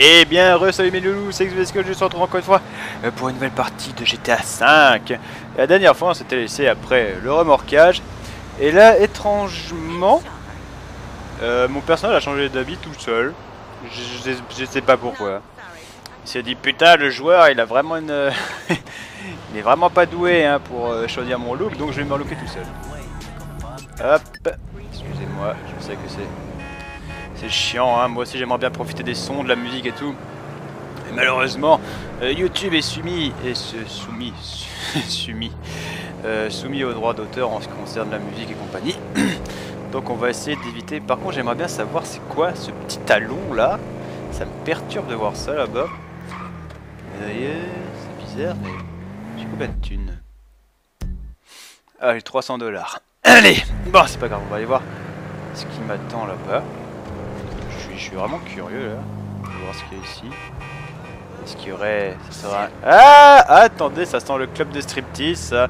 Et bien, re salut mes loulous, c'est XVSK, je se retrouve encore une fois euh, pour une nouvelle partie de GTA V. La dernière fois, on s'était laissé après le remorquage. Et là, étrangement, euh, mon personnage a changé d'habit tout seul. Je, sais pas pourquoi. Il s'est dit, putain, le joueur, il a vraiment une... il est vraiment pas doué hein, pour euh, choisir mon look, donc je vais me looker tout seul. Hop, excusez-moi, je sais que c'est... C'est chiant, hein. moi aussi j'aimerais bien profiter des sons, de la musique et tout. Et malheureusement, euh, YouTube est soumis, et se- soumis, soumis, euh, soumis aux droits d'auteur en ce qui concerne la musique et compagnie. Donc on va essayer d'éviter. Par contre, j'aimerais bien savoir c'est quoi ce petit talon là. Ça me perturbe de voir ça là-bas. D'ailleurs, c'est bizarre, mais j'ai combien de thunes? Ah, j'ai 300 dollars. Allez, bon, c'est pas grave, on va aller voir ce qui m'attend là-bas. Je suis, vraiment curieux là. On va voir ce qu'il y a ici. Est-ce qu'il y aurait. Ça sera... Ah Attendez, ça sent le club de striptease ça.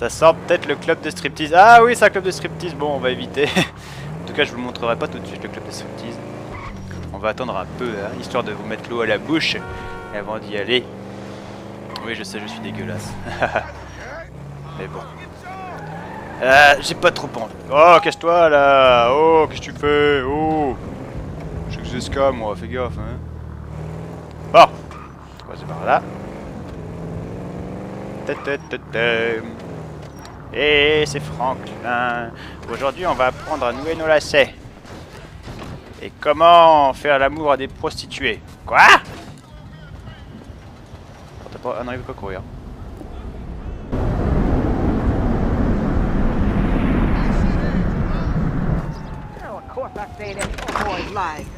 Ça sent peut-être le club de striptease. Ah oui, c'est un club de striptease. Bon, on va éviter. en tout cas, je vous le montrerai pas tout de suite le club de striptease. On va attendre un peu, hein, histoire de vous mettre l'eau à la bouche avant d'y aller. Oui, je sais, je suis dégueulasse. Mais bon. Euh, j'ai pas trop envie. Oh, cache-toi là Oh, qu'est-ce que tu fais? Oh Je suis que Zeska, moi, fais gaffe, hein. Bon On va passer par là. Et c'est Franklin. Aujourd'hui, on va apprendre à nouer nos lacets. Et comment faire l'amour à des prostituées? Quoi? Oh, pas... Ah non, il veut courir. Of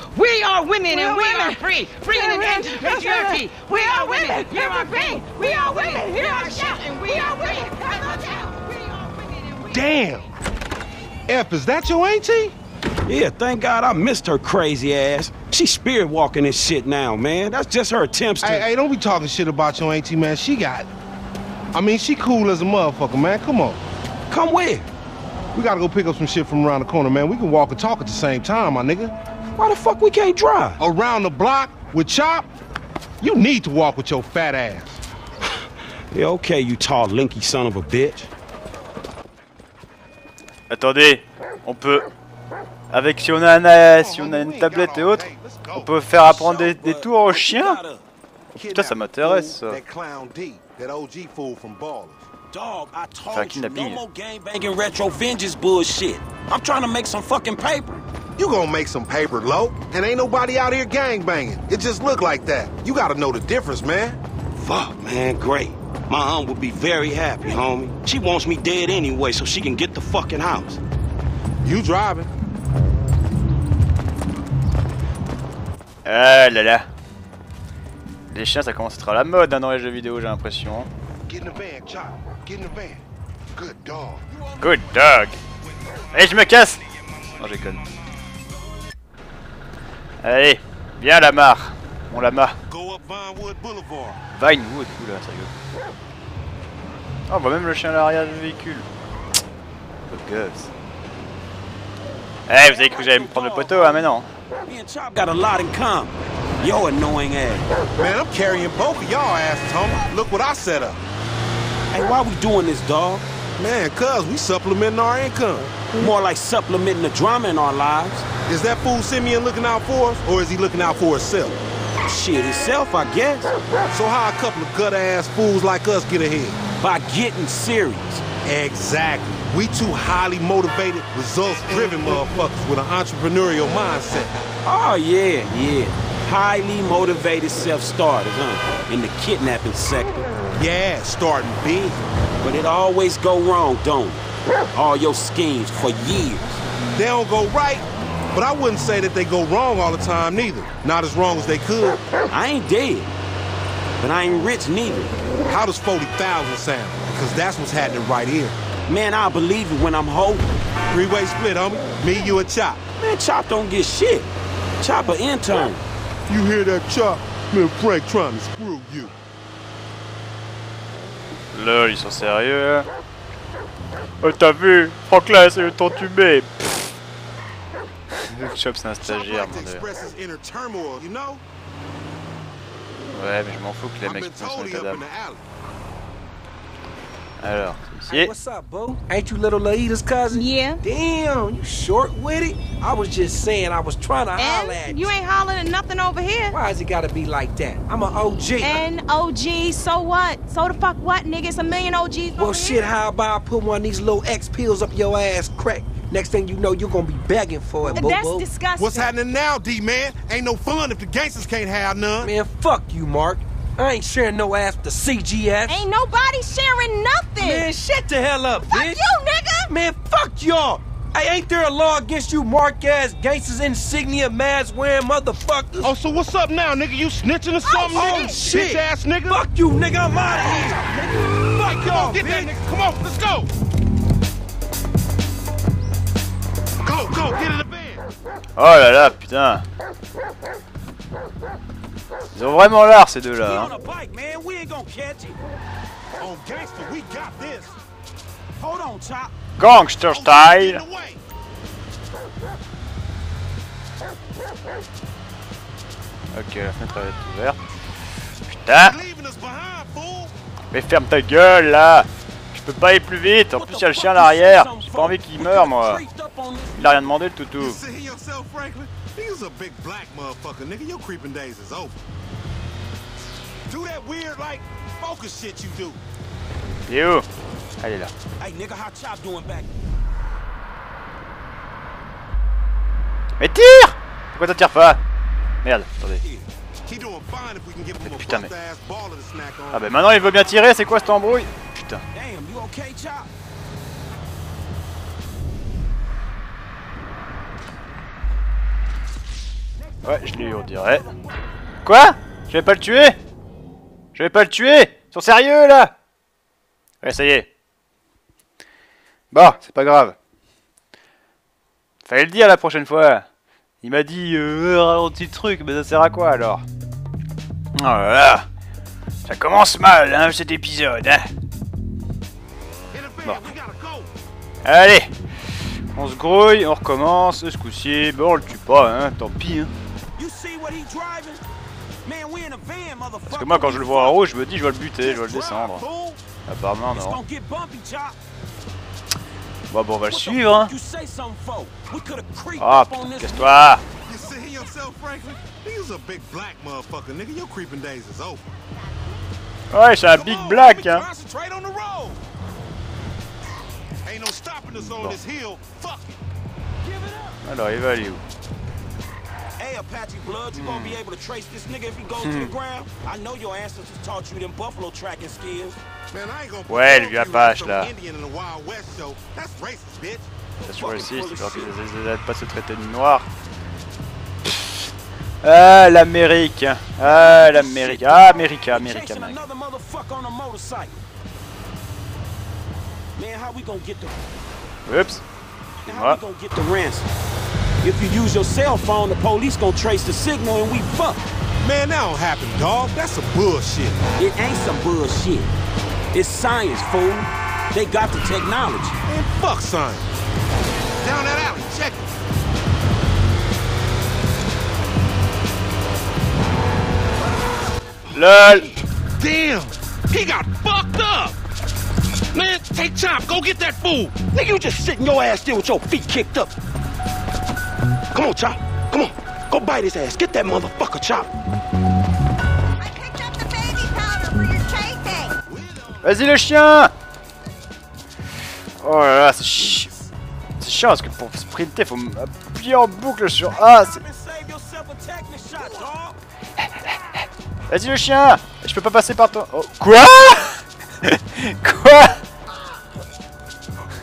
We are women We and are we women. are free. Free We in are end women. of That's right. patriarchy. We are women. You are free. We are women. You Hear are our shout shout. and we are free. Come on down. We are women and we Damn! F, is that your auntie? Yeah, thank God I missed her crazy ass. She's spirit walking this shit now, man. That's just her attempts to. Hey, hey, don't be talking shit about your auntie, man. She got. I mean, she cool as a motherfucker, man. Come on. Come where? We gotta go pick up some shit from around the corner, man. We can walk and talk at the same time, my nigga. Why the fuck we can't drive? Around the block with Chop, you need to walk with your fat ass. Yeah, okay, you tall, linky son of a bitch. Attendez, on peut... Avec, si on a, un, euh, si on a une tablette et autres, on peut faire apprendre des, des tours aux chiens Putain, ça m'intéresse, ça. That clown D, that OG fool from Ballers. Dog, I Faire told you, kidnapping. no more gangbanging retro vengeance bullshit. I'm trying to make some fucking paper. You gonna make some paper, low, and ain't nobody out here gang banging. It just look like that. You gotta know the difference, man. Fuck, man, great. My aunt would be very happy, homie. She wants me dead anyway so she can get the fucking house. You driving. Ah là là Les chiens, ça commence à être à la mode hein, dans les jeux vidéo, j'ai l'impression. Get in the van, Chop. Get in the van. Good dog. Good dog Allez, je me casse Non, j'ai conne. Allez, viens Lamar Mon lama. Go up Vinewood Boulevard. Vinewood, oula, sérieux. Oh, on voit même le chien à l'arrière du véhicule. The gosse. Eh, vous avez cru que j'allais me prendre le poteau, hein, mais non. Me and Chop got a lot in common. Yo annoying ass. Man, I'm carrying both of y'all asses, homie. Look what I set up. Hey, why we doing this, dog? Man, cuz we supplementing our income. More like supplementing the drama in our lives. Is that fool Simeon looking out for us, or is he looking out for himself? Shit himself, I guess. So how a couple of gutter ass fools like us get ahead? By getting serious. Exactly. We two highly motivated, results-driven motherfuckers with an entrepreneurial mindset. Oh, yeah, yeah. Highly motivated self-starters, huh? In the kidnapping sector. Yeah, starting big. But it always go wrong, don't it? All your schemes for years. They don't go right, but I wouldn't say that they go wrong all the time neither. Not as wrong as they could. I ain't dead. but I ain't rich neither. How does 40,000 sound? Because that's what's happening right here. Man, I'll believe it when I'm holding. Three-way split, homie. Me, you, and Chop. Man, Chop don't get shit. Chop a intern. You hear that, Chop? Me and Frank trying to screw you. Lol, ils sont sérieux là Oh t'as vu Franklin c'est le t'entuber Luke Chop c'est un stagiaire mon dieu. express his inner turmoil, you know? Ouais mais je m'en fous que les mecs puissent totally le Alors, c'est ici. What's up, boo? Ain't you little Laida's cousin? Yeah. Damn, you short with it? I was just saying I was trying to holler at you. you ain't hollering at nothing over here. Why has it gotta be like that? I'm an OG. And OG, so what? So the fuck what, nigga? It's a million OGs well, shit, here. how about I put one of these little X pills up your ass crack? Next thing you know, you're gonna be begging for it, boo That's boo. disgusting. What's happening now, D-man? Ain't no fun if the gangsters can't have none. Man, fuck you, Mark. I ain't sharing no ass with the CGS. Ain't nobody sharing nothing. Man, shut the hell up, fuck bitch. you, nigga. Man, fuck y'all. Hey, ain't there a law against you mark ass gangsters insignia mask wearing motherfuckers? Oh, so what's up now, nigga? You snitching or oh, something, Oh, nigga? shit. Bitch ass nigga. Fuck you, nigga. I'm out of here. Nigga. Fuck Come y'all, on, get that bitch. nigga. Come on, let's go. Go, go, get in the van. Oh là là, putain Ils ont vraiment l'art ces deux-là. Hein. On gangster, Oh, style. Ok, la fenêtre est ouverte. Putain. Mais ferme ta gueule là. Je peux pas aller plus vite, en plus il y a le chien à l'arrière. J'ai pas envie qu'il meure moi. Il a rien demandé le toutou Do that weird, like, focus shit you do. Il est où? Allez là. Hey, nigga, how Chop doing back? Mais tire Pourquoi t'en tires pas? Merde, attendez. A Putain, mais-. Ah bah maintenant il veut bien tirer, c'est quoi cette embrouille? Putain. Ouais, je l'ai eu on dirait. Quoi? Je vais pas le tuer? Je vais pas le tuer Ils sont sérieux là Ouais, ça y est. Bon, c'est pas grave. Fallait le dire la prochaine fois. Il m'a dit euh, le truc, mais ça sert à quoi alors? Oh là là Ça commence mal, hein, cet épisode, hein Bon. Allez On se grouille, on recommence, ce coup-ci, bon on le tue pas, hein, tant pis, hein. Parce que moi quand je le vois en rouge, je me dis je vais le buter, je vais le descendre. Apparemment non. Bon, bon on va le suivre, hein. Ah, putain, casse-toi. Ouais, c'est un big black, hein. Bon. Alors il va aller où? Hey, Apache Blood, you gonna be able to trace this nigga if he goes to the ground? I know your ancestors taught you them buffalo tracking skills. Man, I ain't gonna Ouais, put le vieux you Apache, là. Indian in a Wild West show. That's racist, bitch. Ça se voit aussi, c'est qu'ils n'arrêtent pas se traiter de noir. Ah, l'Amérique Ah, l'Amérique Ah, America, America, Chasing America. another motherfucker on a motorcycle. Man, how we gonna get the Oups we What? gonna get the ransom? If you use your cell phone, the police gonna trace the signal and we fuck. Man, that don't happen, dog. That's some bullshit. It ain't some bullshit. It's science, fool. They got the technology. Man, fuck science. Down that alley, check it. LOL Damn, he got fucked up. Man, take Chop, go get that fool. Nigga, you just sitting your ass there with your feet kicked up. Come on, Chop. Come on. Go bite his ass. Get that motherfucker, Chop. I picked up the baby powder for your chasing. Vas-y le chien Oh là là, c'est chiant. C'est chiant parce que pour sprinter, faut appuyer en boucle sur A. Vas-y le chien Je peux pas passer par ton... Oh, quoi? Quoi?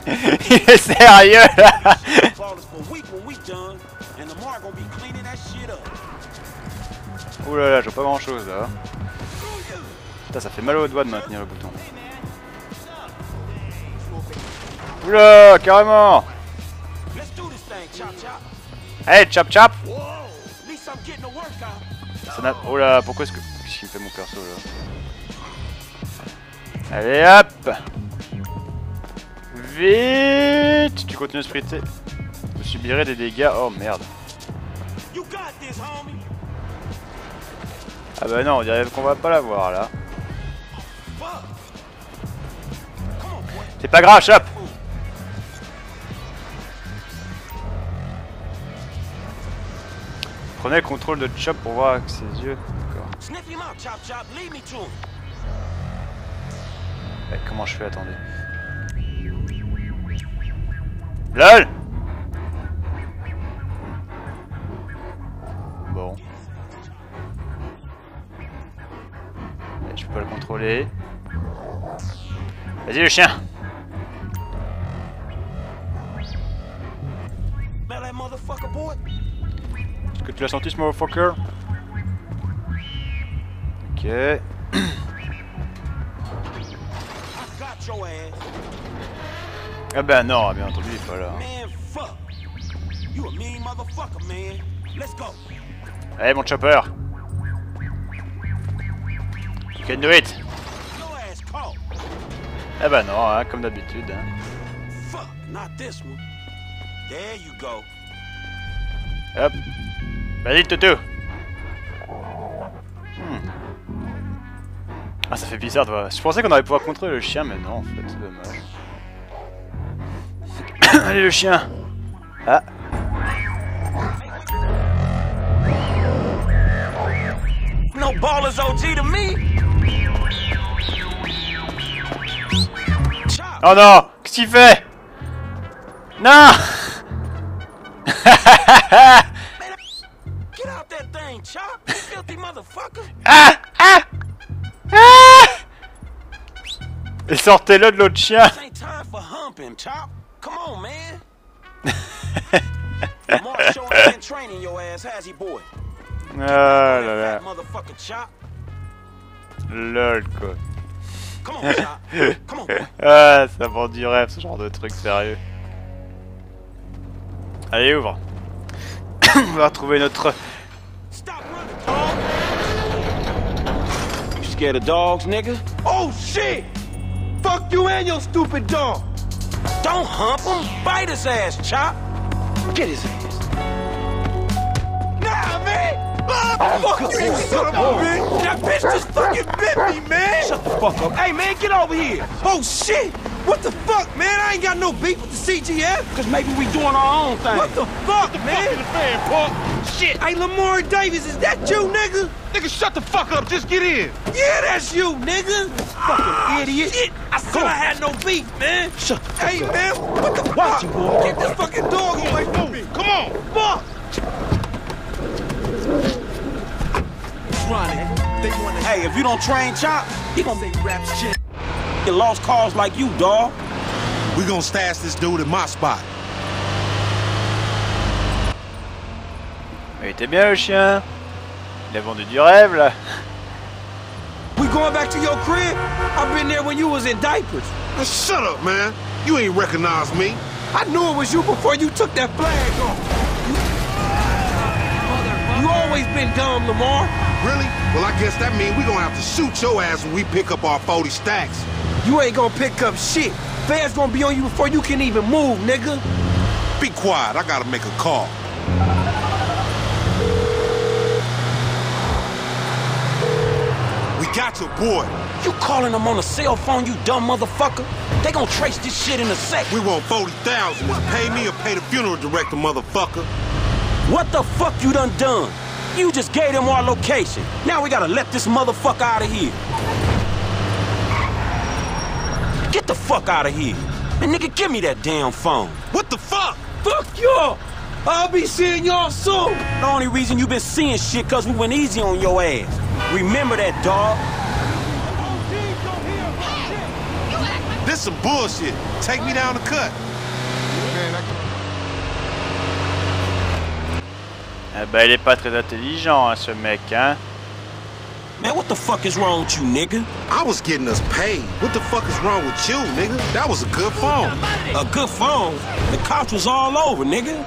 Il est sérieux là Done, and the mark gonna be cleaning that shit up. Ouh là là, je vois pas grand chose là. Putain, ça fait mal aux doigts de maintenir le bouton. Oula, carrément thing, chop chop. Hey. Ça n'a... Oh là, pourquoi est-ce que... Qu'est-ce qu'il me fait mon perso là? Allez hop Vite Tu continues de sprinter. Subirez des dégâts. Oh merde. Ah bah non, on dirait qu'on va pas l'avoir là. C'est pas grave, Chop Prenez le contrôle de Chop pour voir avec ses yeux. D'accord. Eh, comment je fais Attendez. LOL Bon. Je peux pas le contrôler. Vas-y le chien? Est-ce que tu l'as senti ce motherfucker? Ok. Ah bah non, bien entendu il est pas là. Man, fuck. You a mean motherfucker, man. Let's go. Allez mon chopper You can do it. Ah bah non, hein, comme d'habitude. hein. Fuck, not this one. There you go. Hop. Vas-y, toutou. Hmm. Ah, ça fait bizarre, toi. Je pensais qu'on allait pouvoir contrôler le chien, mais non, en fait, c'est dommage. Allez, le chien. Ah. Ballers OG to me. Oh non Qu'est-ce qu'il fait? Non! Get out that thing, Chop. You filthy motherfucker. Ah! Ah! Ah! Et sortez-le de l'autre chien Ah là là. Lol, quoi. Ah, ça vend du rêve, ce genre de truc sérieux. Allez, ouvre. On va retrouver notre... You scared of dogs, nigga? Oh shit! Fuck you and your stupid dog! Don't hump him. Bite his ass, Chop. Get his ass. Ah, fuck you, you son of a bitch. That bitch just fucking bit me, man. Shut the fuck up. Hey, man, get over here. Oh shit! What the fuck, man? I ain't got no beef with the CGF. Cause maybe we doing our own thing. What the fuck, man? fan, punk. Shit! Hey, Lamar Davis, is that you, nigga? Nigga, shut the fuck up. Just get in. Yeah, that's you, nigga. Fucking idiot. Shit, I said I had no beef, man. Shut the fuck Hey, up. man, what the fuck? him, boy. Get this fucking dog away from me. Come on. Fuck! Hey, if you don't train Chop, he gonna say rap shit. Get lost cars like you, dog. We gonna stash this dude in my spot. Il était bien le chien. Il a vendu du rêve là. We going back to your crib? I've been there when you was in diapers. Now shut up, man. You ain't recognize me. I knew it was you before you took that flag off. You, always been dumb, Lamar. Really? Well, I guess that means we gonna have to shoot your ass when we pick up our 40 stacks. You ain't gonna pick up shit. Fans gonna be on you before you can even move, nigga. Be quiet. I gotta make a call. We got your boy. You calling them on a cell phone, you dumb motherfucker? They gonna trace this shit in a sec. We want 40,000. Just pay me or pay the funeral director, motherfucker. What the fuck you done done? You just gave them our location. Now we gotta let this motherfucker out of here. Get the fuck out of here. And nigga, give me that damn phone. What the fuck? Fuck y'all. I'll be seeing y'all soon. The only reason you been seeing shit cause we went easy on your ass. Remember that, dog. This some bullshit. Take me down the cut. Ah bah il est pas très intelligent hein, ce mec hein. Man, what What the fuck is wrong with you, nigga? I was getting us paid. What the fuck is wrong with you, nigga? That was a good phone. A good phone. The cops was all over, nigga.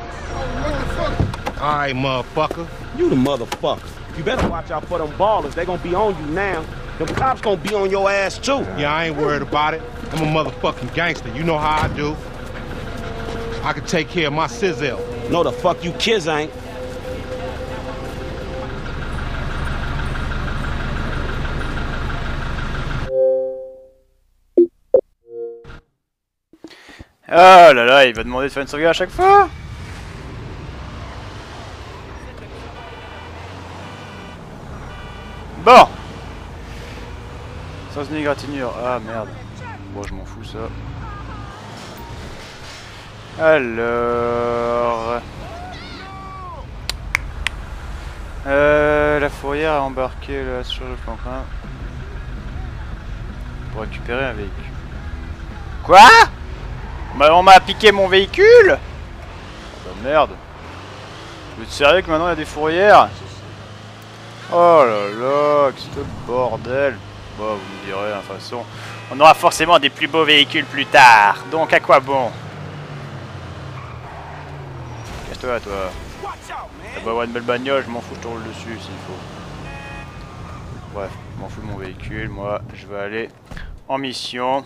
All right, motherfucker. You the motherfucker. You better watch out for them ballers. They gonna be on you now. Them cops gonna be on your ass too. Yeah, I ain't worried about it. I'm a motherfucking gangster. You know how I do. I can take care of my sizzle. No, the fuck you kids ain't. Oh là là, il va demander de faire une sauvegarde à chaque fois Bon Sans une égratignure. Ah merde. Bon, je m'en fous ça. Alors... Euh, la fourrière a embarqué là sur le flanc pour récupérer un véhicule. Quoi? Bah, on m'a piqué mon véhicule Ah bah merde. Vous êtes sérieux que maintenant il y a des fourrières? Oh là là, que ce bordel. Bon, vous me direz, de toute façon, on aura forcément des plus beaux véhicules plus tard. Donc à quoi bon? Casse-toi, toi. T'as beau avoir une belle bagnole, je m'en fous, je roule dessus s'il faut. Bref, m'en fous de mon véhicule, moi je vais aller en mission.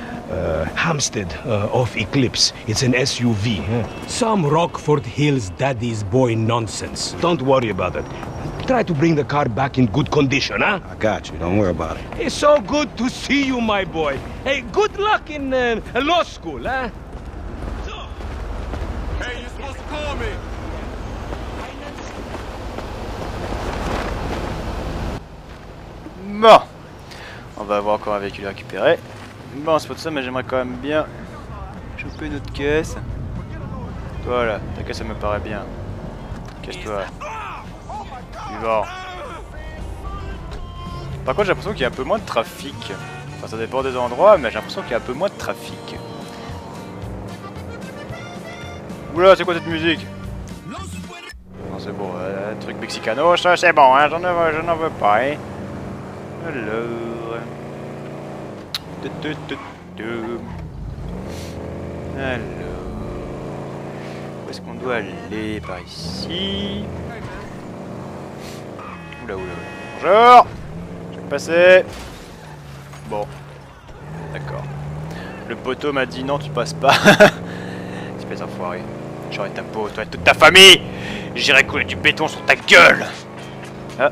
uh, Hampstead uh, off Eclipse. It's an SUV. Huh? Some Rockford Hills daddy's boy nonsense. Don't worry about it. Try to bring the car back in good condition, huh? I got you. Don't worry about it. It's so good to see you, my boy. Hey, good luck in uh, law school, huh? Hey, you're supposed to call me. Bon. On va avoir encore un véhicule récupéré. Bon, c'est pas tout ça, mais j'aimerais quand même bien choper notre caisse. Toi là, ta caisse, ça me paraît bien. Casse-toi. Par contre, j'ai l'impression qu'il y a un peu moins de trafic. Enfin, ça dépend des endroits, mais j'ai l'impression qu'il y a un peu moins de trafic. Oula, c'est quoi cette musique? Non, c'est bon, euh, truc mexicano, ça c'est bon, hein, j'en n'en veux pas, hein. Alors. Alors. Où est-ce qu'on doit aller Par ici? Oula, oula, oula. Bonjour Je vais passer. Bon. D'accord. Le poteau m'a dit non, tu passes pas. Espèce d'enfoiré. J'aurai ta peau, toi et toute ta famille J'irai couler du béton sur ta gueule Ah,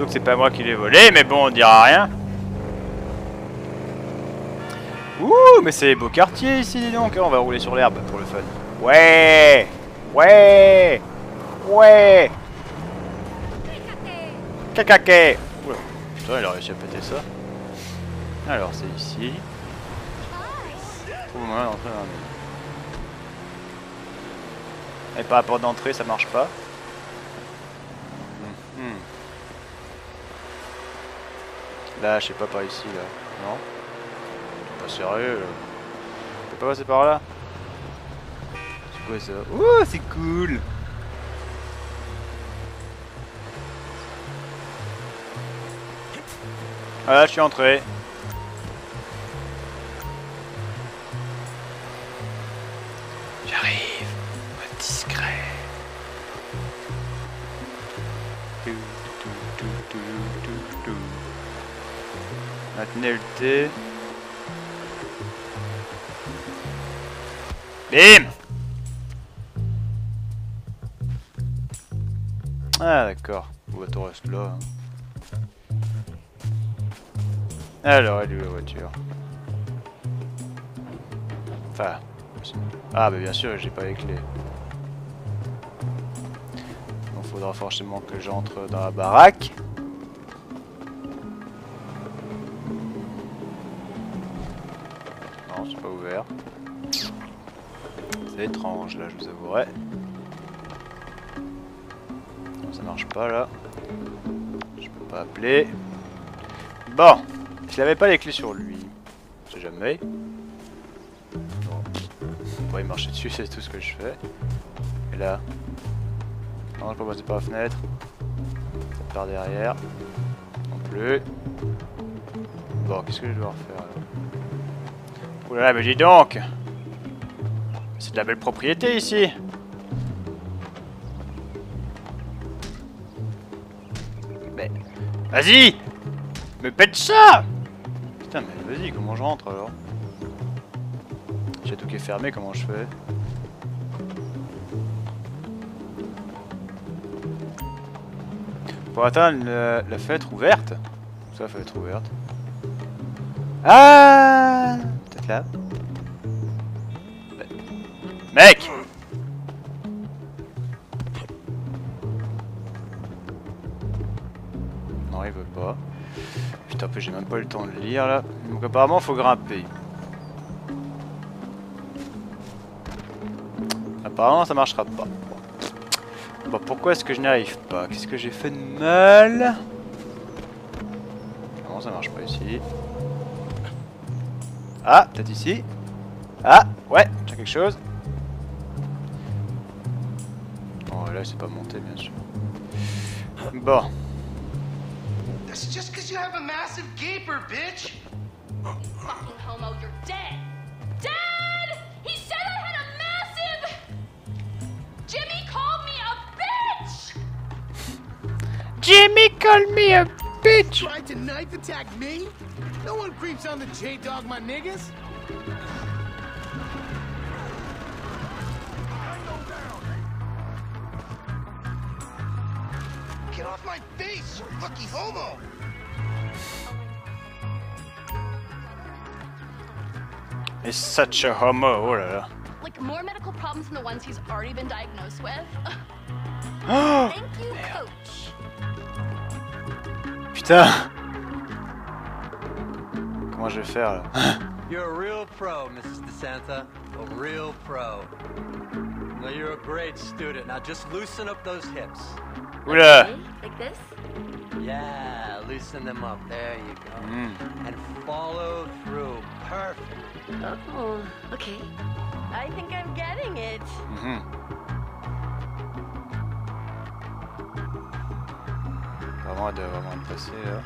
Surtout que c'est pas moi qui l'ai volé, mais bon, on dira rien. Ouh, mais c'est beau quartier ici, dis donc. On va rouler sur l'herbe pour le fun. Ouais Ouais Ouais Kakake Oula, putain, il a réussi à péter ça. Alors, c'est ici. Trouve moyen d'entrer dans. Et par rapport d'entrée, ça marche pas. Mhm. Là, je sais pas par ici, là. Non? Pas sérieux peux pas passer par là? C'est quoi ça? Oh, c'est cool Voilà, je suis entré. J'arrive, discret. Maintenez le T. Bim Ah d'accord, on va tout reste là. hein. Alors, elle est où la voiture? Enfin... Ah bah bien sûr, j'ai pas les clés. Donc faudra forcément que j'entre dans la baraque. Pas ouvert. C'est étrange là, je vous avouerai. Ça marche pas là. Je peux pas appeler. Bon, s'il avait pas les clés sur lui, sait jamais. Bon, on pourrait marcher dessus, c'est tout ce que je fais. Et là, non, je peux passer par la fenêtre. Ça part derrière. Non plus. Bon, qu'est-ce que je dois refaire? Oulala, mais dis donc. C'est de la belle propriété ici. Mais... Vas-y. Mais pète ça. Putain, mais vas-y, comment je rentre alors? J'ai tout qui est fermé, comment je fais? Pour atteindre la fenêtre ouverte. Ça, fenêtre ouverte. Ah Là. Mec Non, il veut pas. Putain, j'ai même pas le temps de lire là. Donc, apparemment, faut grimper. Apparemment, ça marchera pas. Bon, pourquoi est-ce que je n'y arrive pas? Qu'est-ce que j'ai fait de mal? Non, ça marche pas ici. Ah, peut-être ici. Ah, ouais, j'ai quelque chose. Bon, là, c'est pas monté, bien sûr. Bon. That's just because you have a massive gaper, bitch. Fucking homo, you're dead. Dad! He said I had a massive. Jimmy called me a bitch! Jimmy called me a bitch! Tried to knife attack me? No one creeps on the J-Dog, my niggas. Get off my face, you lucky homo! It's such a homo, oh là là. Like more medical problems than the ones he's already been diagnosed with. Thank you, coach. Putain Comment je vais faire là You're a real pro, Mrs. DeSanta. A real pro. Now you're a great student. Now just loosen up those hips. Oula Like this? Yeah, loosen them up. There you go. Hmm. And follow through. Perfect. Oh, okay. I think I'm getting it. Mm -hmm. Vraiment de vraiment de passer là.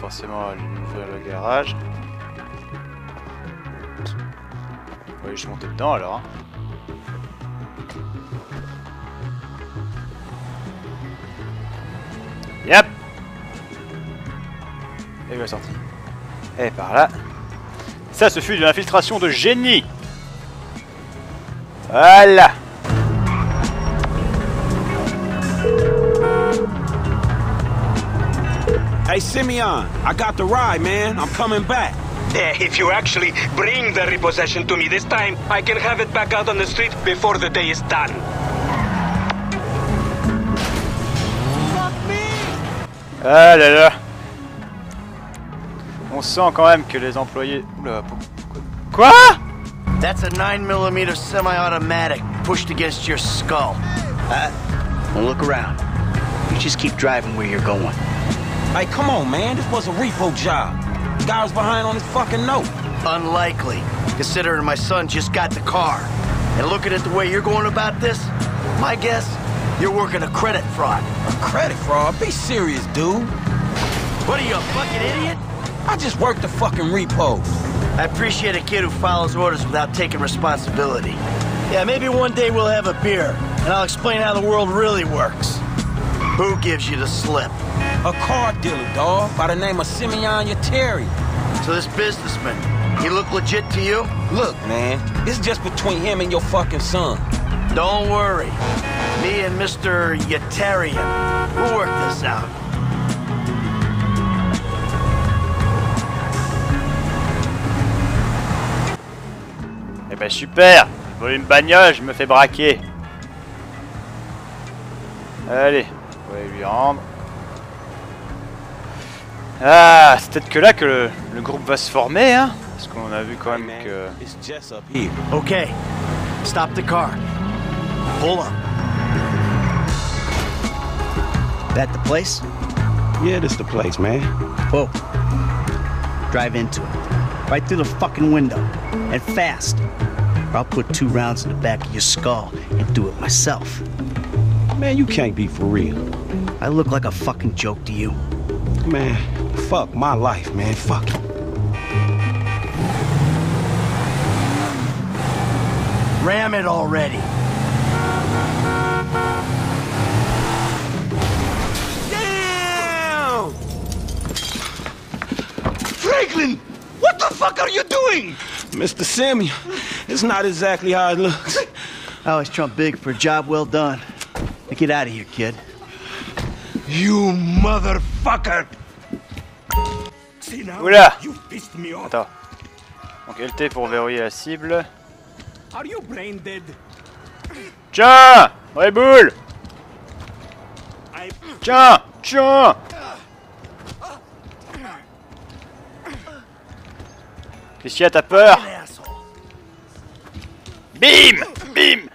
Forcément aller ouvrir le garage. Oui, je suis monté dedans alors. hein. Yep Et la sortie. Et par là. Ça, ce fut de l'infiltration de génie Voilà Hey, Simeon, I got the ride, man. I'm coming back. Eh, If you actually bring the repossession to me this time, I can have it back out on the street before the day is done. Ah là là On sent quand même que les employés... Oula, pour- Quoi That's a 9mm semi-automatic pushed against your skull. Uh, well, look around. You just keep driving where you're going. Hey, come on, man. This was a repo job. The Guy was behind on his fucking note. Unlikely, considering my son just got the car. And looking at the way you're going about this, my guess, you're working a credit fraud. A credit fraud? Be serious, dude. What are you, a fucking idiot? I just work the fucking repo. I appreciate a kid who follows orders without taking responsibility. Yeah, maybe one day we'll have a beer, and I'll explain how the world really works. Who gives you the slip? A car dealer, dawg, by the name of Simeon Yateri. So this businessman, he look legit to you? Look, man, it's just between him and your fucking son. Don't worry. Me and Mr. Yetarian, we'll work this out. Eh ben super Je vole une bagnole, je me fais braquer. Allez, on va lui rendre. Ah, c'est peut-être que là que le, le groupe va se former, hein Parce qu'on a vu quand même que... It's Jess up here. Okay, stop the car. Pull up. That the place? Yeah, this the place, man. Whoa. Drive into it. Right through the fucking window. And fast. Or I'll put two rounds in the back of your skull and do it myself. Man, you can't be for real. I look like a fucking joke to you. Man, fuck my life, man. Fuck it. Ram it already. Damn! Franklin! What the fuck are you doing? Mr. Samuel, it's not exactly how it looks. I always trump big for a job well done. Now get out of here, kid. You motherfucker! Oula you pissed me off. Attends. Donc LT pour verrouiller la cible. Are you brain dead? Tiens Red Bull I... Tiens Tiens Qu'est-ce qu'il y a, t'as peur? Bim Bim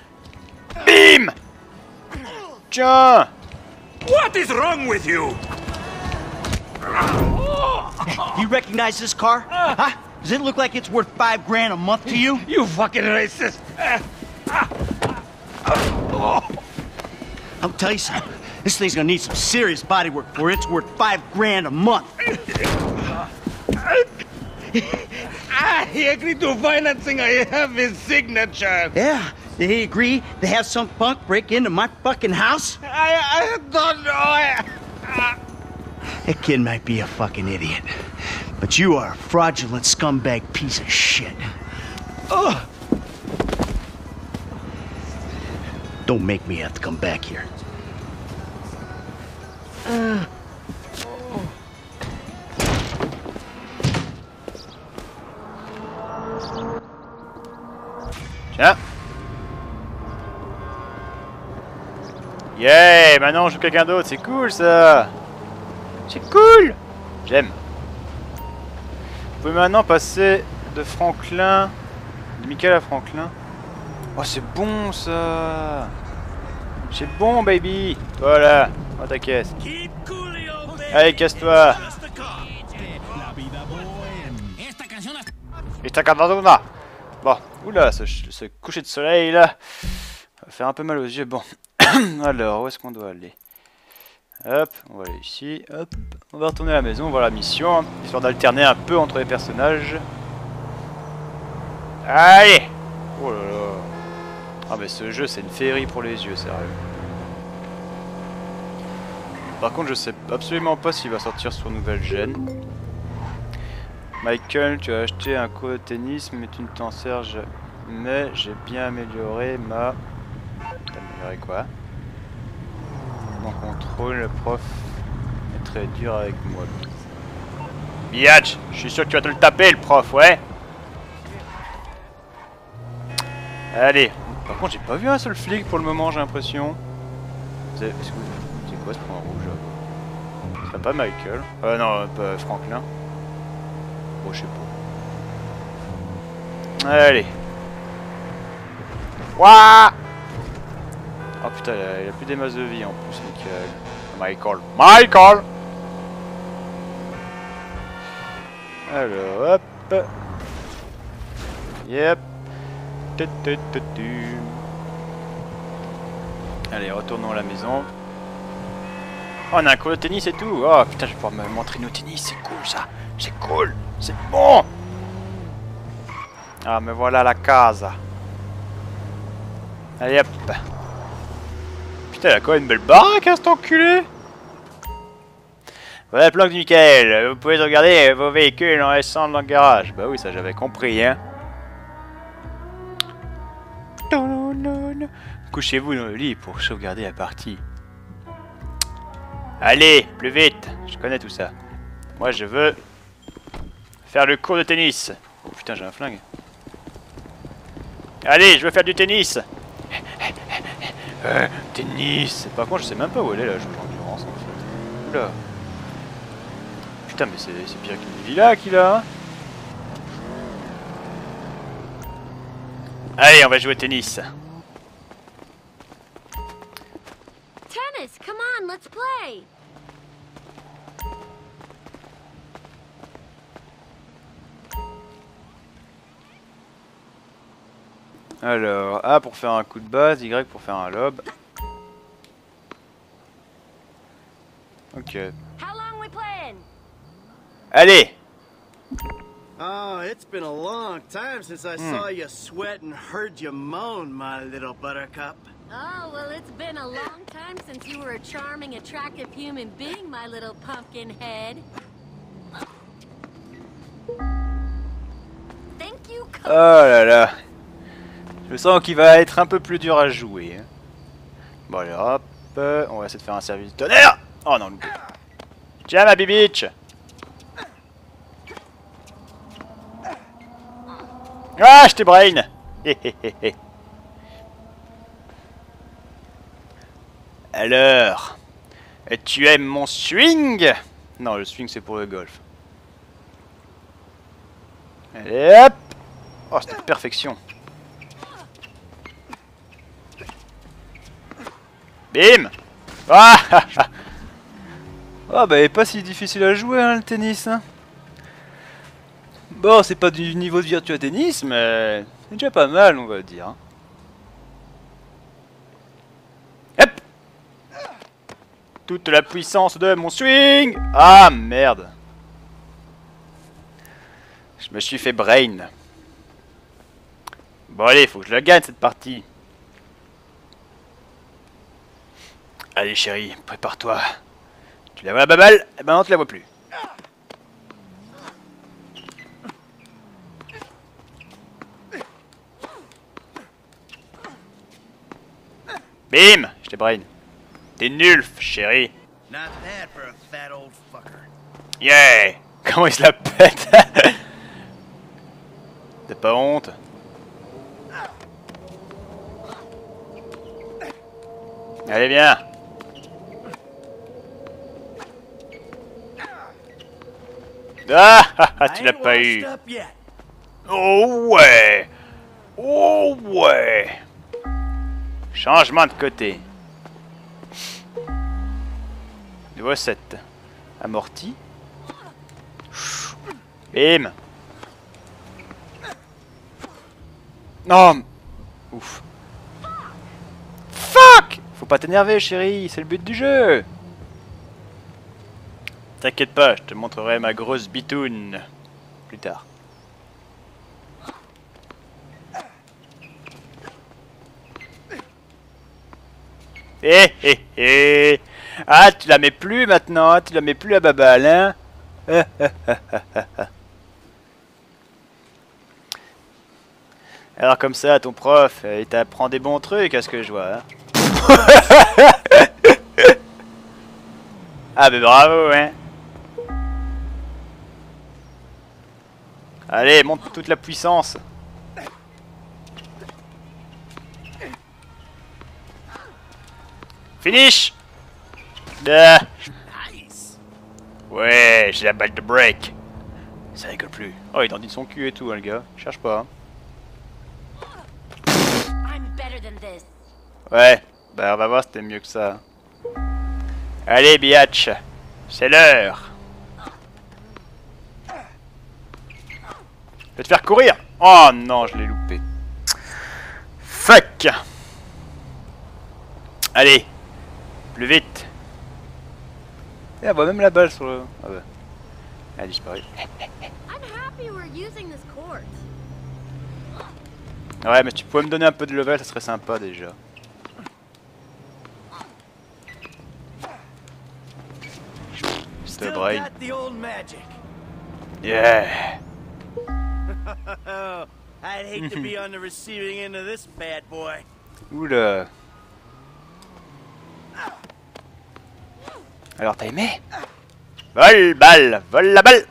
Bim Tiens What is wrong with you? You recognize this car? Uh. Huh? Does it look like it's worth five grand a month to you? You fucking racist! I'll tell you something. This thing's gonna need some serious body work for it's worth five grand a month. Ah, I agreed to financing. I have his signature. Yeah, did he agree to have some punk break into my fucking house? I, I don't know. I, That kid might be a fucking idiot. But you are a fraudulent scumbag piece of shit. Ugh. Don't make me have to come back here. Tiens Yeah Maintenant on joue quelqu'un d'autre, c'est cool ça C'est cool. J'aime. Vous pouvez maintenant passer de Franklin... De Michael à Franklin. Oh c'est bon ça. C'est bon baby. Voilà Oh ta caisse. Allez casse-toi. Et ta cadadona Bon, oula, ce, ce coucher de soleil là. Va faire un peu mal aux yeux. Bon, alors où est-ce qu'on doit aller? Hop, on va aller ici. Hop, on va retourner à la maison, voir la mission, histoire d'alterner un peu entre les personnages. Allez Oh là là Ah mais ce jeu c'est une féerie pour les yeux, sérieux. Par contre je sais absolument pas s'il va sortir sur nouvelle gêne. Michael, tu as acheté un co de tennis, mais tu ne t'en sers jamais. J'ai bien amélioré ma... T'as amélioré quoi? Mon contrôle, le prof est très dur avec moi. Biatch, je suis sûr que tu vas te le taper, le prof, ouais Allez. Par contre, j'ai pas vu un seul flic pour le moment, j'ai l'impression. C'est c'est quoi ce point rouge là? Ce serait pas Michael Euh, non, pas Franklin. Bon, je sais pas. Allez. Ouah Oh putain, il il a plus des masses de vie en plus, Michael. Michael. Michael Alors, hop. Yep. Allez, retournons à la maison. Oh, on a un cours de tennis et tout. Oh putain, je vais pouvoir me- m'entraîner au tennis, c'est cool ça. C'est cool. C'est bon. Ah, mais voilà la casa. Allez hop. Il a même une belle baraque, hein, cet enculé? Voilà le plan du Michael. Vous pouvez regarder vos véhicules en restant dans le garage. Bah oui, ça j'avais compris, hein. Couchez-vous dans le lit pour sauvegarder la partie. Allez, plus vite. Je connais tout ça. Moi, je veux faire le cours de tennis. Oh putain, j'ai un flingue. Allez, je veux faire du tennis. Tennis. Par contre, je sais même pas où elle est la jauge d'endurance en fait. Oula. Putain, mais c'est pire qu'une villa qu'il a. hein. Allez, on va jouer tennis. Tennis, come on, let's play. Alors, A pour faire un coup de base, Y pour faire un lob. Ok. How long we playing? Allez Oh, it's been a long time since I Hmm. saw you sweat and heard you moan, my little buttercup. Oh, well, it's been a long time since you were a charming, attractive human being, my little pumpkin head. Thank you, Oh là là. Je sens qu'il va être un peu plus dur à jouer. hein. Bon allez hop, euh, on va essayer de faire un service de tonnerre Oh non, loupé. Tiens ma bibiche Ah, je t'ai brain. Alors, tu aimes mon swing? Non, le swing c'est pour le golf. Allez hop Oh, c'était perfection. Bim Ah ah, ah. Ah bah, il est pas si difficile à jouer, hein, le tennis. Hein. Bon, c'est pas du niveau de Virtua Tennis, mais c'est déjà pas mal, on va dire. hein. Hop Toute la puissance de mon swing Ah, merde Je me suis fait brain. Bon allez, faut que je la gagne cette partie. Allez chérie, prépare-toi. Tu la vois la baballe? Eh ben non, tu la vois plus. Bim Je t'ai brain. T'es nul, chérie. Not bad for a fat old fucker. Yeah Comment il se la pète? T'as pas honte? Allez, viens Ah, ah, ah, tu l'as pas eu Oh ouais Oh ouais Changement de côté. Niveau 7. Amorti. Bim Non Ouf. Fuck Faut pas t'énerver chérie, c'est le but du jeu T'inquiète pas, je te montrerai ma grosse bitoune. Plus tard. Hé hé hé Ah, tu la mets plus maintenant, tu la mets plus à babal, hein Alors comme ça, ton prof, euh, il t'apprend des bons trucs à ce que je vois. hein. ah ben bravo, hein Allez, monte toute la puissance. Finish Ah. Ouais, j'ai la balle de break. Ça rigole plus. Oh, il tendit son cul et tout, hein, le gars. Cherche pas. hein. Ouais, bah on va voir si c'était mieux que ça. Allez, biatch, c'est l'heure. Je vais te faire courir. Oh non, je l'ai loupé. Fuck. Allez, plus vite. Et elle voit même la balle sur le... Ah bah. Elle a disparu. I'm happy we're using this court. Ouais, mais tu pouvais me donner un peu de level, ça serait sympa déjà. C'était Still brain. got the old magic. Yeah! I'd hate to be on the receiving end of this bad boy. Oula! Alors t'as aimé? Vole, balle! Vole la balle!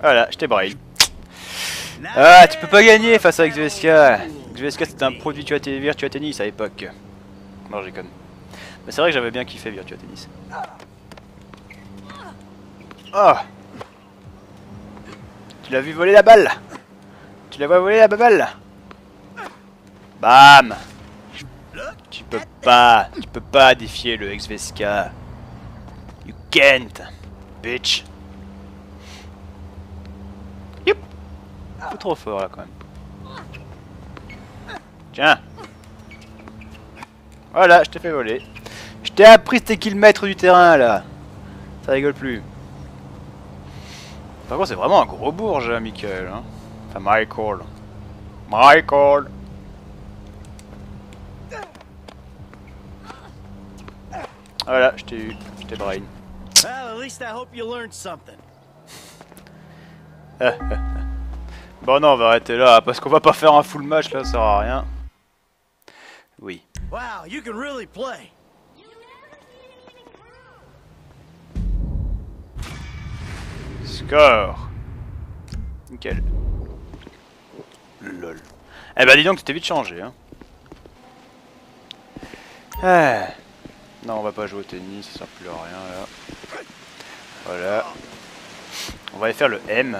Voilà, je t'ai braille. Ah, tu peux pas gagner face à Xveska. Xveska c'était un produit Te- Virtua Tennis à l'époque. Non, j'ai conne. Mais c'est vrai que j'avais bien kiffé Virtua Tennis. Oh Tu l'as vu voler la balle Tu l'as vu voler la balle Bam Tu peux pas, tu peux pas défier le Xveska. You can't, bitch. Yup Un peu trop fort là quand même. Tiens Voilà, je t'ai fait voler. Je t'ai appris c'était qui le maître du terrain là. Ça rigole plus. Par contre c'est vraiment un gros bourge, hein, Michael. Hein. Enfin Michael. Michael Voilà, je t'ai eu. Je t'ai brain. Well, at least I hope you learned something. Bon non, on va arrêter là, parce qu'on va pas faire un full match là, ça sert à rien. Oui. Wow, you can really play. Score. Nickel. Lol. Eh ben dis donc, tu t'es vite changé, hein. Ah. Non, on va pas jouer au tennis, ça sert plus à rien là. Voilà. On va aller faire le M.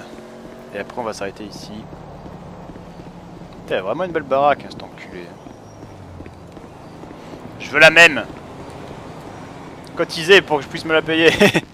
Et après on va s'arrêter ici. T'as vraiment une belle baraque, hein, cet enculé. Je veux la même Cotiser pour que je puisse me la payer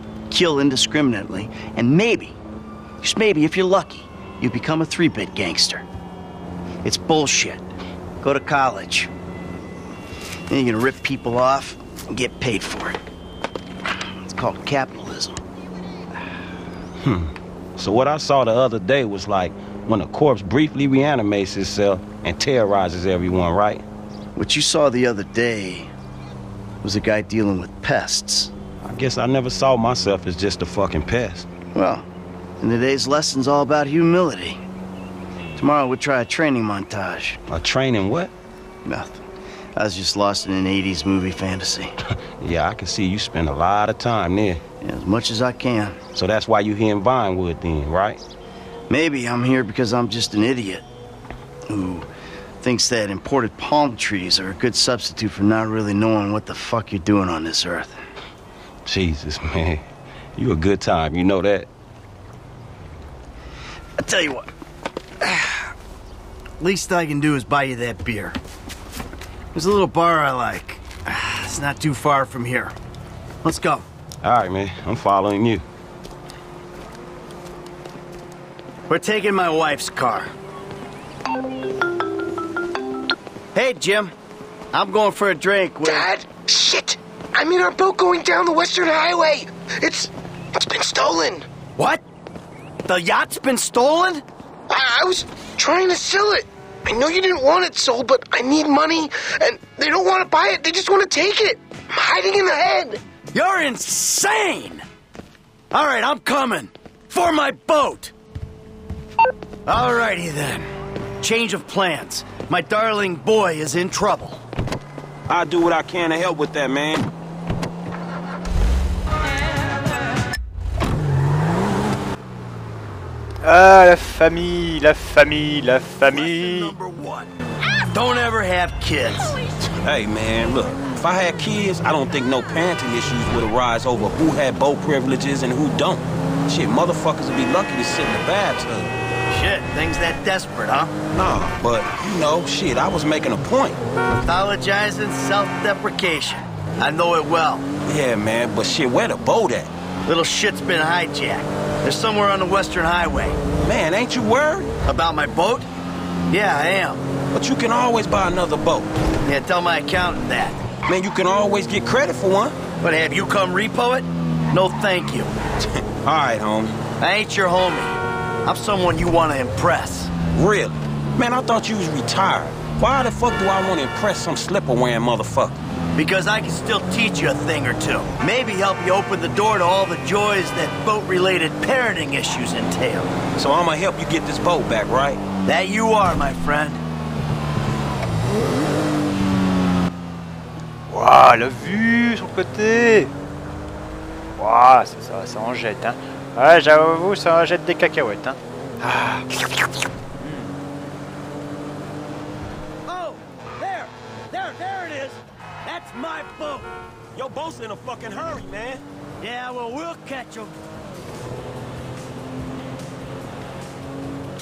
kill indiscriminately, and maybe, just maybe if you're lucky, you become a three-bit gangster. It's bullshit. Go to college. Then you're gonna rip people off and get paid for it. It's called capitalism. Hmm. So what I saw the other day was like when a corpse briefly reanimates itself and terrorizes everyone, right? What you saw the other day was a guy dealing with pests. I guess I never saw myself as just a fucking pest. Well, and today's lesson's all about humility. Tomorrow we'll try a training montage. A training what? Nothing. I was just lost in an 80s movie fantasy. Yeah, I can see you spend a lot of time there. Yeah, as much as I can. So that's why you're here in Vinewood then, right? Maybe I'm here because I'm just an idiot who thinks that imported palm trees are a good substitute for not really knowing what the fuck you're doing on this earth. Jesus, man. You a good time, you know that? I tell you what. Least I can do is buy you that beer. There's a little bar I like. It's not too far from here. Let's go. All right, man. I'm following you. We're taking my wife's car. Hey, Jim. I'm going for a drink with... Dad? Shit! I'm in our boat going down the Western Highway. It's... it's been stolen. What? The yacht's been stolen? I, I was trying to sell it. I know you didn't want it sold, but I need money, and they don't want to buy it. They just want to take it. I'm hiding in the head. You're insane! All right, I'm coming. For my boat! Alrighty then. Change of plans. My darling boy is in trouble. I'll do what I can to help with that, man. Ah, la famille, la famille, la famille. Number one. Don't ever have kids. Hey, man, look. If I had kids, I don't think no parenting issues would arise over who had boat privileges and who don't. Shit, motherfuckers would be lucky to sit in the bathtub. Shit, things that desperate, huh? Nah, but, you know, shit, I was making a point. Pathologizing self-deprecation. I know it well. Yeah, man, but shit, where the boat at? Little shit's been hijacked. They're somewhere on the Western Highway. Man, ain't you worried? About my boat? Yeah, I am. But you can always buy another boat. Yeah, tell my accountant that. Man, you can always get credit for one. But have you come repo it? No, thank you. All right, homie. I ain't your homie. I'm someone you want to impress. Really? Man, I thought you was retired. Why the fuck do I want to impress some slipper-wearing motherfucker? Because I can still teach you a thing or two. Maybe help you open the door to all the joys that boat-related parenting issues entail. So I'm gonna help you get this boat back, right? That you are, my friend. Waouh, la vue sur le côté Waouh, ça, ça, ça en jette, hein. Ouais, j'avoue, ça en jette des cacahuètes, hein. Ah. Oh, there! There, there it is! That's my boat! Your boat's in a fucking hurry, man. Yeah, well, we'll catch him.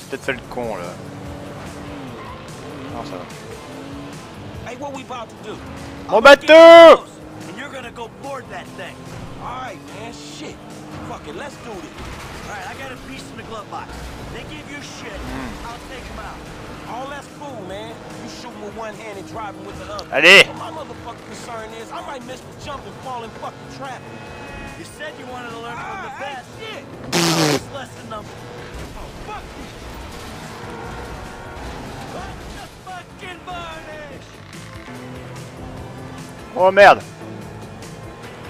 Peut-être fait le con, là. Non, ça va. Hey, what we about to do? Mon bateau And you're gonna go board that thing. All right, man. Shit. Fuck it. Let's do this. All right, I got a piece in the glove box. They give you shit. I'll take them out. All that's cool, man. You shooting with one hand and driving with the other. Allez. But my motherfucking concern is I might miss the jump and fall in fucking traffic. You said you wanted to learn from the Ah, best. shit. This lesson number. Oh, fuck you. Fucking varnish! Oh merde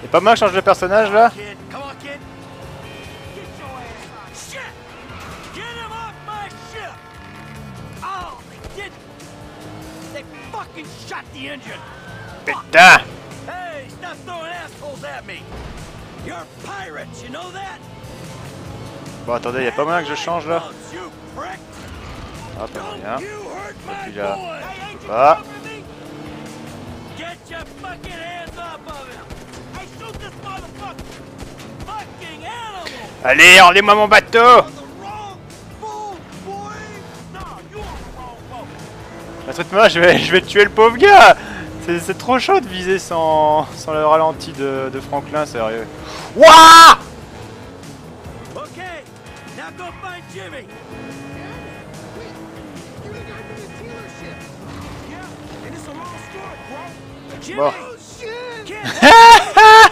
C'est pas mal je change de personnage, là that? Bon, attendez, y'a pas moyen que je change, là! Ah, pas moyen. Et puis là, boy! je peux pas. Get Bah, Traite-moi, je vais, je vais tuer le pauvre gars C'est trop chaud de viser sans, sans le ralenti de, de Franklin, sérieux. Wouah now go find. Jimmy! Bon.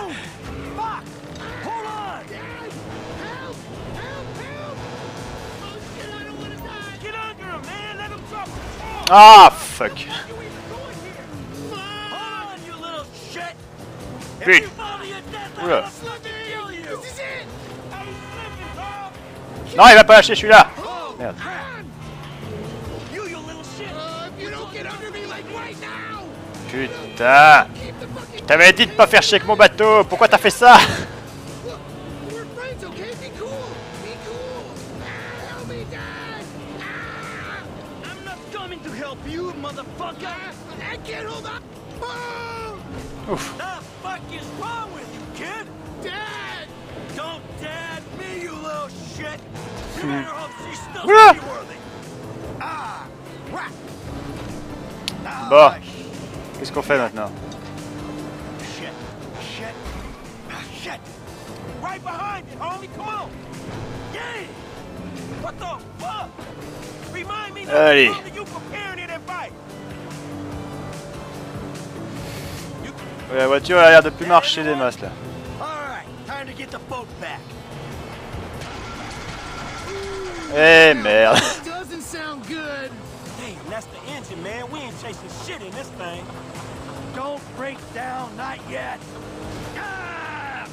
your death, I'm Oula. Non, il va pas lâcher celui-là. Merde. Putain. T'avais dit de pas faire chier avec mon bateau. Pourquoi t'as fait ça? Oof. The fuck is wrong with you, kid? Dad! Don't dad me, you little shit. You Hmm. better hope she's still Oula. worthy. Ah! Right. Ah, Bon. Qu'est-ce qu'on fait maintenant Shit. Shit. Ah, shit. Right behind you, homie. Come on. Yeah. What the fuck? Remind me Allez. la voiture a l'air de plus marcher des masses là. Eh merde ah,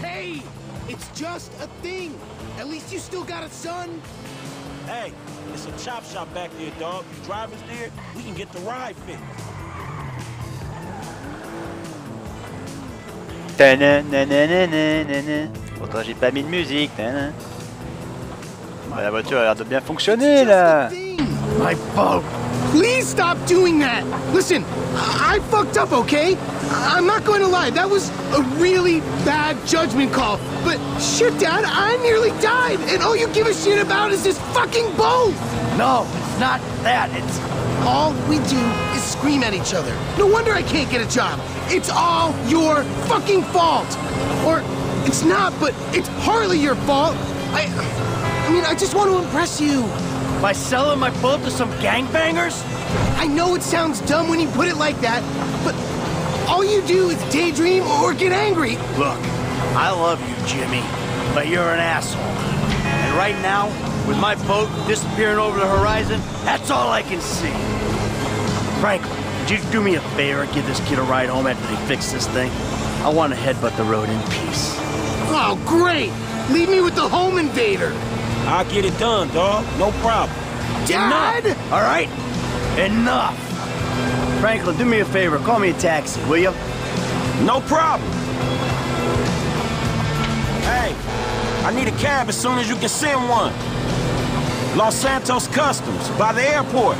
Hey, it's just a thing. At least you still got a son. Hey, it's a chop shop back there, dog. You drivers there, we can get the ride fixed. Pourtant j'ai pas mis de musique. La voiture a l'air de bien fonctionner là. My boat. Please stop doing that. Listen, I I fucked up, okay? I'm not going to lie. That was a really bad judgment call. But shit, Dad, I nearly died, and all you give a shit about is this fucking boat. No, it's not that. It's all we do is scream at each other. No wonder I can't get a job. It's all your fucking fault. Or it's not, but it's partly your fault. I I mean, I just want to impress you. By selling my boat to some gangbangers? I know it sounds dumb when you put it like that, but all you do is daydream or get angry. Look, I love you, Jimmy, but you're an asshole. And right now, with my boat disappearing over the horizon, that's all I can see. Franklin, could you do me a favor and give this kid a ride home after they fix this thing? I want to headbutt the road in peace. Oh, great! Leave me with the home invader. I'll get it done, dog. No problem. Dad! All right? Enough! Franklin, do me a favor. Call me a taxi, will you? No problem. Hey, I need a cab as soon as you can send one. Los Santos Customs, by the airport.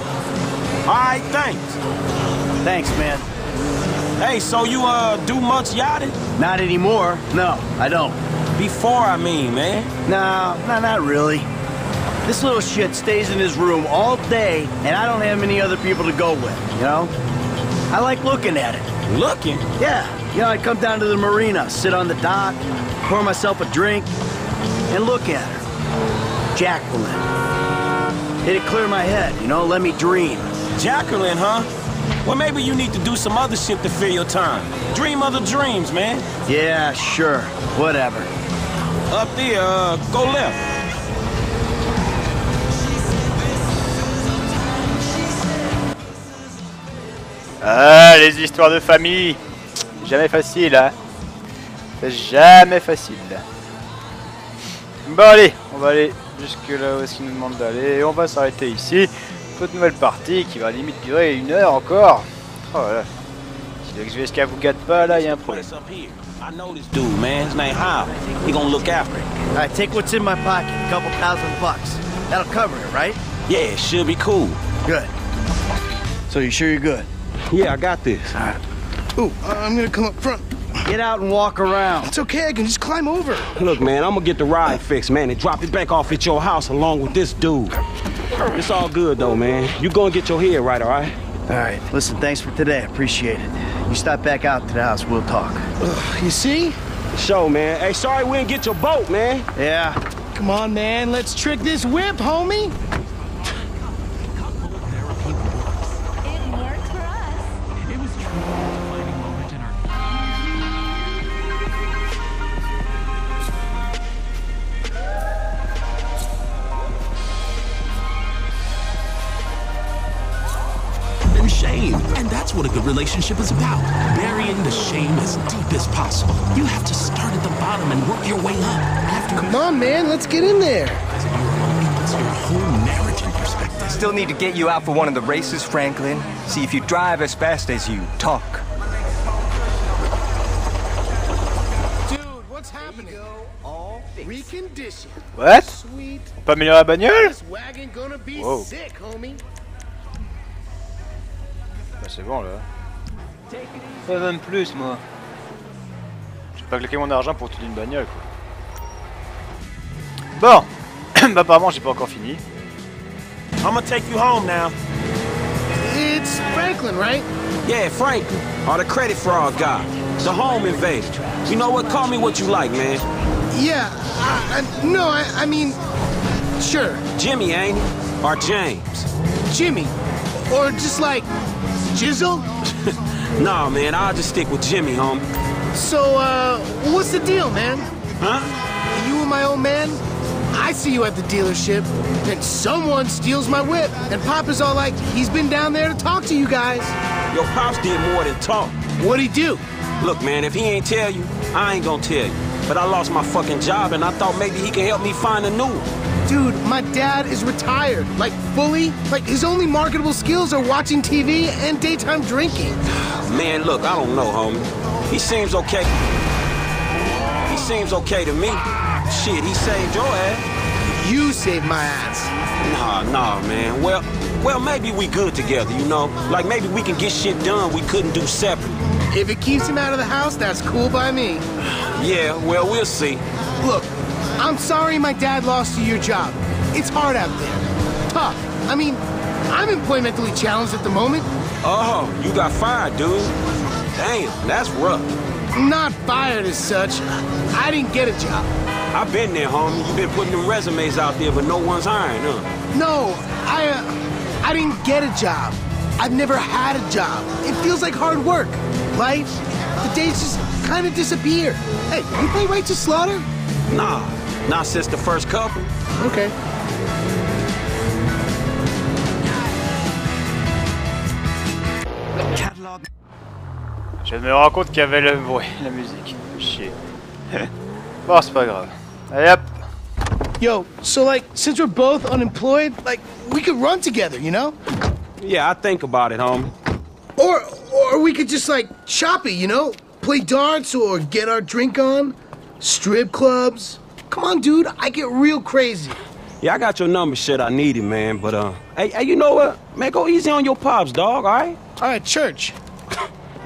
All right, thanks. Thanks, man. Hey, so you, uh, do much yachting? Not anymore. No, I don't. Before, I mean, man. No, no, not really. This little shit stays in his room all day, and I don't have many other people to go with, you know? I like looking at it. Looking? Yeah. You know, I come down to the marina, sit on the dock, pour myself a drink, and look at her. Jacqueline. It'd clear my head, you know, let me dream. Jacqueline, huh? Well, maybe you need to do some other shit to fill your time. Dream other dreams, man. Yeah, sure. Whatever. Up there, uh, go left. Ah, les histoires de famille. Jamais facile, hein. C'est jamais facile. Bon, allez, on va aller jusque là où est-ce qu'il nous demande d'aller. Et on va s'arrêter ici. Toute nouvelle partie qui va limite durer une heure encore. Oh là. Si le XVSK vous gâte pas, là, il y a un problème. Place up. I know this dude, man. His name Hal. He gonna look after it. All right, take what's in my pocket. A couple thousand bucks. That'll cover it, right? Yeah, it should be cool. Good. So you sure you're good? Yeah, I got this. All right. Ooh, uh, I'm gonna come up front. Get out and walk around. It's okay, I can just climb over. Look, man, I'm gonna get the ride fixed, man, and drop it back off at your house along with this dude. It's all good, though, man. You gonna get your head right, all right? All right. Listen, thanks for today. Appreciate it. You stop back out to the house, we'll talk. You see? Show, man. Hey, sorry we didn't get your boat, man. Yeah. Come on, man, let's trick this whip, homie. Relationship is about. Burying the shame as deep as possible. You have to start at the bottom and work your way up. After Come on, man, let's get in there. it puts your whole marriage in perspective. still need to get you out for one of the races, Franklin. See if you drive as fast as you talk. Dude, what's happening? Recondition. What Sweet. On peut améliorer la bagnole This wagon gonna be Wow. sick, homie. Bah c'est bon là. Pas même plus moi. J'ai pas claqué mon argent pour tuer une bagnole quoi. Bon Bah apparemment j'ai pas encore fini. I'm gonna take you home now. It's Franklin, right? Yeah, Franklin. Or the credit fraud guy. The home invader. You know what? Call me what you like, man. Yeah. I, I, no, I, I mean, sure. Jimmy, ain't he? Or James? Jimmy. Or just like Jizzle? nah, man, I'll just stick with Jimmy, homie. So, uh, what's the deal, man? Huh? You and my old man? I see you at the dealership, and someone steals my whip, and Papa's all like, he's been down there to talk to you guys. Your pops did more than talk. What'd he do? Look, man, if he ain't tell you, I ain't gonna tell you. But I lost my fucking job, and I thought maybe he can help me find a new one. Dude, my dad is retired. Like, fully. Like, his only marketable skills are watching TV and daytime drinking. Man, look, I don't know, homie. He seems okay. He seems okay to me. Shit, he saved your ass. You saved my ass. Nah, nah, man. Well, well, maybe we good together, you know? Like, maybe we can get shit done we couldn't do separate. If it keeps him out of the house, that's cool by me. Yeah, well, we'll see. Look, I'm sorry my dad lost you your job. It's hard out there. Tough. I mean, I'm employmentally challenged at the moment. Oh, you got fired, dude. Damn, that's rough. Not fired as such. I didn't get a job. I've been there, homie. You've been putting them resumes out there, but no one's hiring, huh? No, I, uh, I didn't get a job. I've never had a job. It feels like hard work. Life, the days just kind of disappear. Hey, you play Right to Slaughter? Nah, not since the first couple. Okay. Je me rends compte qu'il y avait le bruit, la musique. Chier. bon, c'est pas grave. Allez hop Yo, so like, since we're both unemployed, like, we could run together, you know? Yeah, I think about it, homie. Or, or we could just like shop it, you know? Play darts or get our drink on. Strip clubs. Come on, dude, I get real crazy. Yeah, I got your number, shit. I need it, man. But uh, hey, hey, you know what? Man, go easy on your pops, dog. All right? All right, church.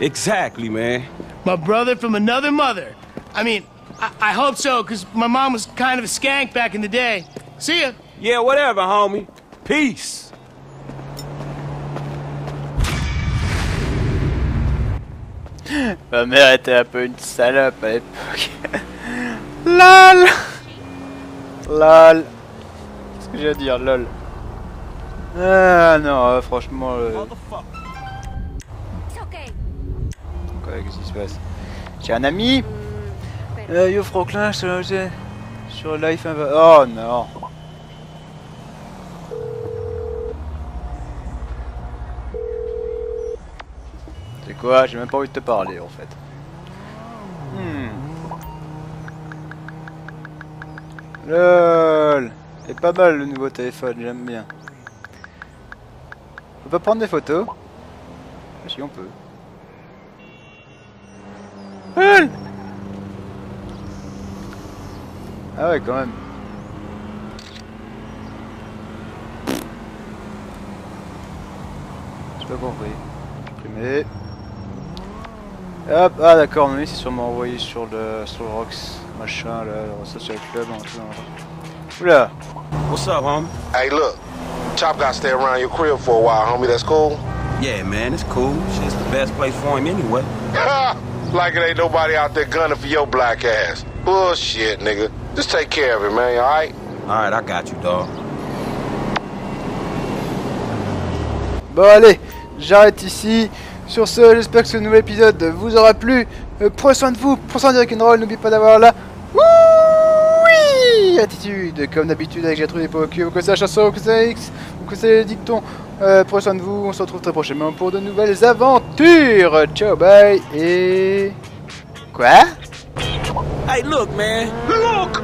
Exactly, man. My brother from another mother. I mean, I, I hope so, because my mom was kind of a skank back in the day. See ya. Yeah, whatever, homie. Peace. Ma mère était un peu une salope à l'époque. LOL LOL. Qu'est-ce que j'ai à dire, lol Ah non, euh, franchement... euh, Quoi, qu'est-ce qui se passe. J'ai un ami euh, Yo Franklin, je te sur Life Inva... Oh non. C'est quoi? J'ai même pas envie de te parler en fait. Hmm. LOL C'est pas mal le nouveau téléphone, j'aime bien. On peut prendre des photos Si on peut. Ah ouais quand même. J'ai pas compris. Imprimer. Hop, ah d'accord, mais c'est sûrement envoyé sur le sur le Rox machin là, le social club, un truc dans Oula What's up, homie? Hey, look. Chop got to stay around your crib for a while, homie. That's cool? Yeah, man, it's cool. Shit's the best place for him anyway. like it ain't nobody out there gunning for your black ass. Bullshit, nigga. Just take care of it, man, alright? Alright, I got you, dog. Bon allez, j'arrête ici. Sur ce, j'espère que ce nouvel épisode vous aura plu. Euh, prenez soin de vous, prenez soin de rock'n'roll, n'oubliez pas d'avoir la oui attitude. Comme d'habitude avec Gertrude et Poku, vous connaissez la chanson, vous connaissez X, vous connaissez les dictons. Euh, prenez soin de vous, on se retrouve très prochainement pour de nouvelles aventures. Ciao, bye et... Quoi? Hey, look, man. Look!